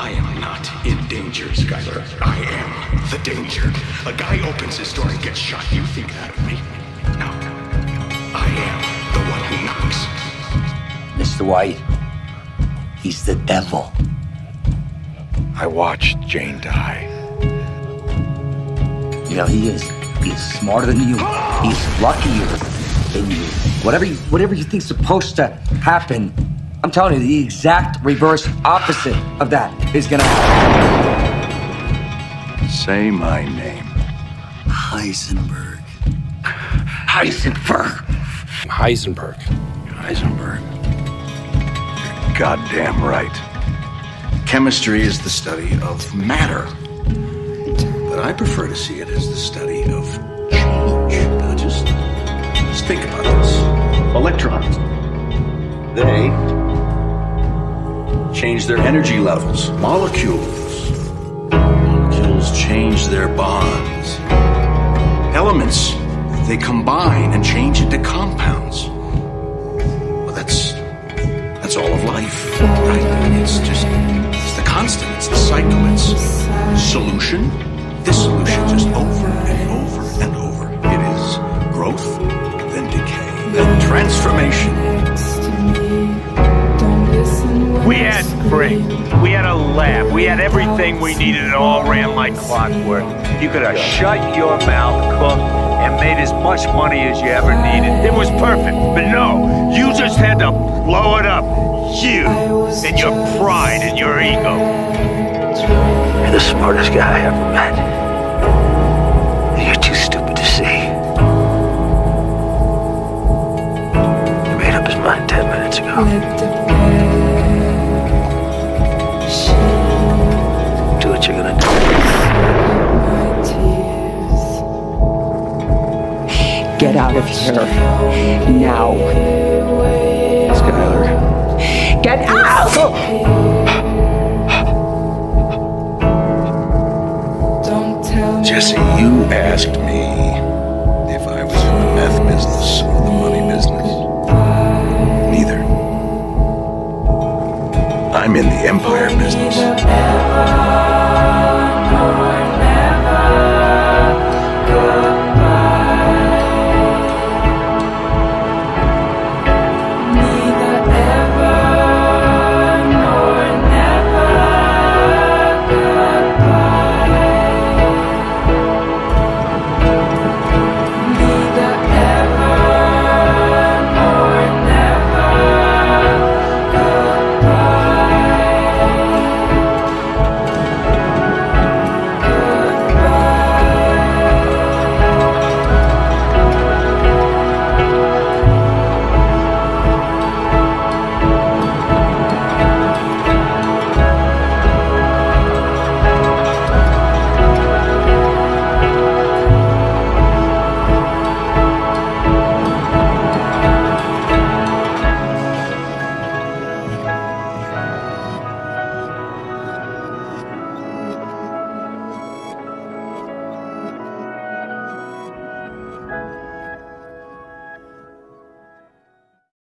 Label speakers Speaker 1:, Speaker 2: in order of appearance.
Speaker 1: I am not in danger, Skyler. I am the danger. A guy opens his door and gets shot. You think that of me? No. I am the one who knocks.
Speaker 2: Mr. White, he's the devil.
Speaker 3: I watched Jane die.
Speaker 2: You know, he is. He's smarter than you. He's luckier than you. Whatever you, whatever you think's supposed to happen, I'm telling you, the exact reverse opposite of that is gonna happen.
Speaker 3: Say my name.
Speaker 2: Heisenberg. Heisenberg.
Speaker 4: Heisenberg.
Speaker 3: Heisenberg. You're goddamn right.
Speaker 1: Chemistry is the study of matter. But I prefer to see it as the study of change. Now just, just think about this. Electrons. They change their energy levels. Molecules. Molecules change their bonds. Elements. They combine and change into compounds. Well, that's that's all of life, right? It's just it's the constant. It's the cycle. It's solution, dissolution, just over and over and over. It is growth, then decay, then transformation.
Speaker 5: Had Fring. We had a lab. We had everything we needed. It all ran like clockwork. You could have shut your mouth, cooked, and made as much money as you ever needed. It was perfect. But no, you just had to blow it up. You and your pride and your ego.
Speaker 2: You're the smartest guy I ever met. And you're too stupid to see. He made up his mind ten minutes ago. What you're gonna do.
Speaker 6: Get out of here. Now.
Speaker 3: Skyler.
Speaker 6: Get out!
Speaker 1: Jesse, you asked me if I was in the meth business or the money business. Neither. I'm in the empire business.